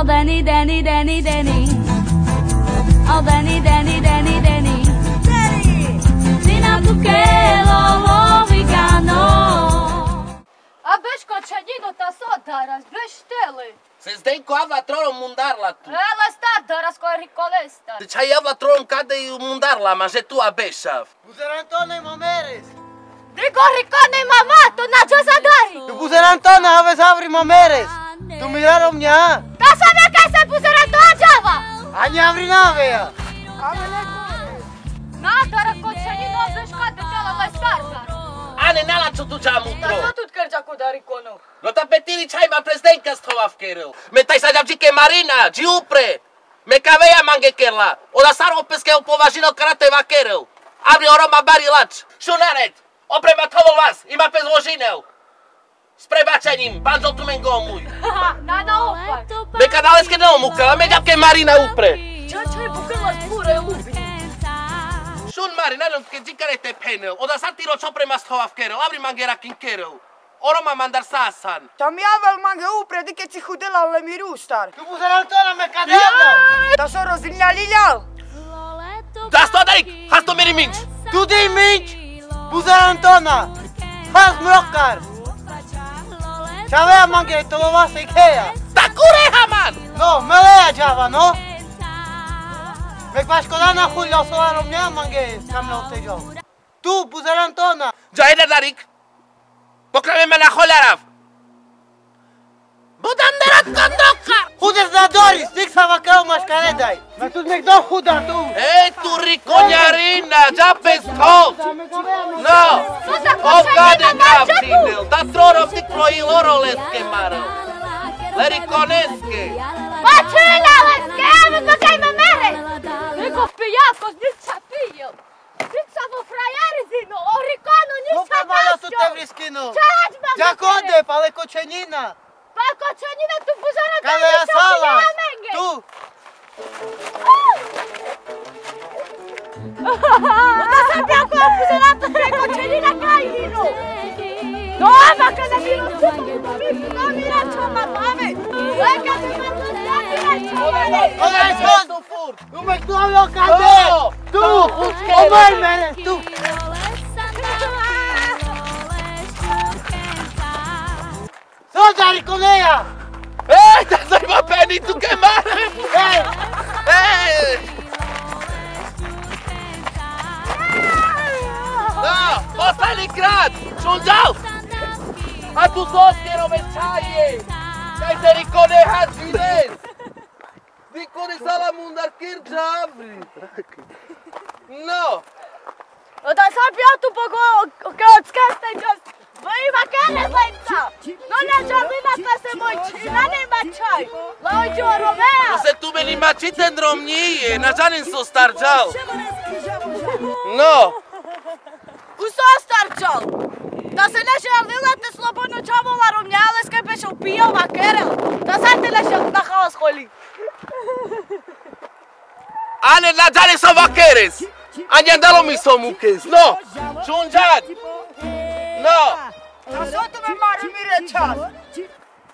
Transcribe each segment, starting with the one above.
Oh Danny, Danny, Danny, Danny. Oh Danny, Danny, Danny, Danny. Danny! Zina tu kelo lovi. A veš ko će njino ta sodaras, veš šteli? Se zdei cu ava tron mundarla. la tu. Ela sta daras cu ricolesta. Deci ai ava tron cade mundar la manje tu abeshav. Buzerantone mameres. Digo ricone mamato na josadari. Buzerantone aves avri mameres. Tu mirarom nya. Ani avrinavea! Na, dar coțeni nu am zășcat de la mai starta. Ane, n-a la tu ja mutro. Na, tu kerja ko dari kono. No ta petiri chai ma prezidentka stova vkeril. Me taj sajam ke Marina, ji upre. Me kaveja mange kerla. Oda saro peske upovažino karate vakeril. Avri oroma bari lač. Šunaret, oprema tovo vas, ima pez ložineu. S prebačením, banzo tu mengo môj. Nada na opak. Me kadaleske ne omukala, me ďavke Marina upre. Šun Marina, non ke dzikarete penel. Oda sa tiro čo pre mas tova v keril. Abri mangera kin keril. Oroma mandar sasan. Tam javel mange upre, di keď si chudela, ale mi rústar. Tu buzerantone me kadevno. Ta so rozdiljali ljal. Das to darik, has to miri minč. Tu di minč. Buzerantona. Has mrokkar. Μα δεν αγαπάνω. Με κάθε κοράνα χούλιωσα ρωμιά μαγείς καμπλωτείο. Του που θέλαντονα. Τζαίνα Ταρίκ. Μπορεί να με λαχώληρα. Μπορεί να δεράταν το κα. Χουτες να τοριστικά βακαλομασκαρετάι. Με τους με τον Χουδά του. Ε τουρικονιαρίνα. Τζαπεστό. Νο. Κομπάνε καβρινελ. Τα τρόλοπτικλοί λορολες και μάρ Починалась кеми до кей мамери! Нико пияко з ніча пієм! Дівча во фраєри зіно, орікану ніча ну, пасьо! тут те врізкіно! Чач мамери! Дяконде, пале коченіна! Пале коченіна, ту бужара каме ніча піяла менге! Ту! Ota sappiamo come fusilata le coccerine caino! No, ma cosa mi non si può, mi non mi lascio a mamma! Vai che son. Tu tu avio kade. No, Tu. fučke. Omaj mene, tu. Sođari koneja. Ej, da zajma peni tu ke mare. Ej, Ej. No, ostali krat. Šunđal. A tu soskero me čaje. Kaj te ნარკირჯავრი. ნო. ოდა საპიატუ პოგო კაცკასტეჯოს. ვაი მაკალებაიცა. ნონა ჯამინა პასე მოჩინანე მაჩაი. ლაოჯო რომე. Você tu me limaci tendromnie, na żaden so starczał. No. Uso starczał. და სენაშერდილად ეს ლობონო ჩამოვა რომ ნიალესკებეშო პიო ვაკერელ და სათელაშო ნახავას ხოლი Ane Lazare são vaqueiras. Ane Andalomi são muques. Não. Chunjad. Não. Assunto me marumire chas.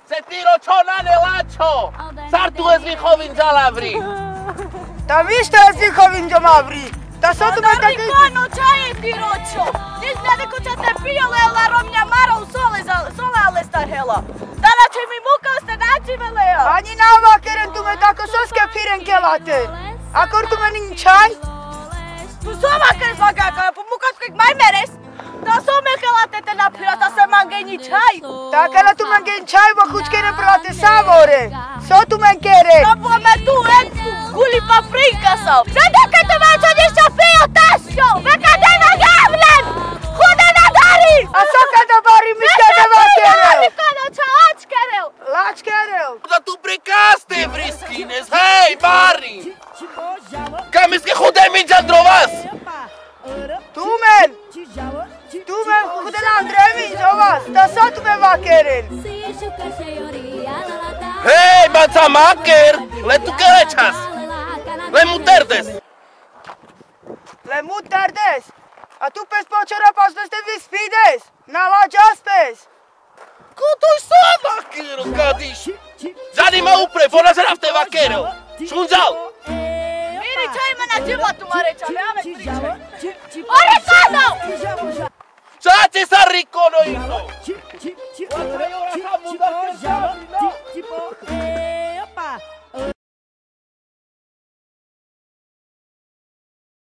Se tiro chonane lacho. Sartu es mi jovin jalabri. Tá visto es mi jovin jalavri. Tá só tu me tá aqui. Não chai pirocho. Diz nada que eu te pio lela romnha mara o sol sola estar hela. Tá na time mucas tá na time lela. Ani na vaqueira tu me tá com só que piren que late. Ակորդումեն ինչայ։ Դու սով ակրես մագակը, պումուկած կեք մայ մերես։ Դա սով մեղ հելատ է տնա պիրատասեմ անգեն ինչայ։ Դա կելատում անգեն ինչայ վա խուչկերը պրատեսավ որը։ Սոտում են կերել։ Դա պում է դու են գուլի պապրիկը սով։ Դա դա կետով zovas. Ta so tu me vakeren. Hej, maca maker. Le tu kerečas. Le muterdes. Le mutardes. A tu pes počera pas ste vi spides. Na la jaspes. Kutuj sama, kiro, kadiš. Žani ma upre, buonasera a te vaquero! Shunzal! Miri ce ima na životu mare ame priče. Ore kazao! ¡Chachi Sarrico lo hizo!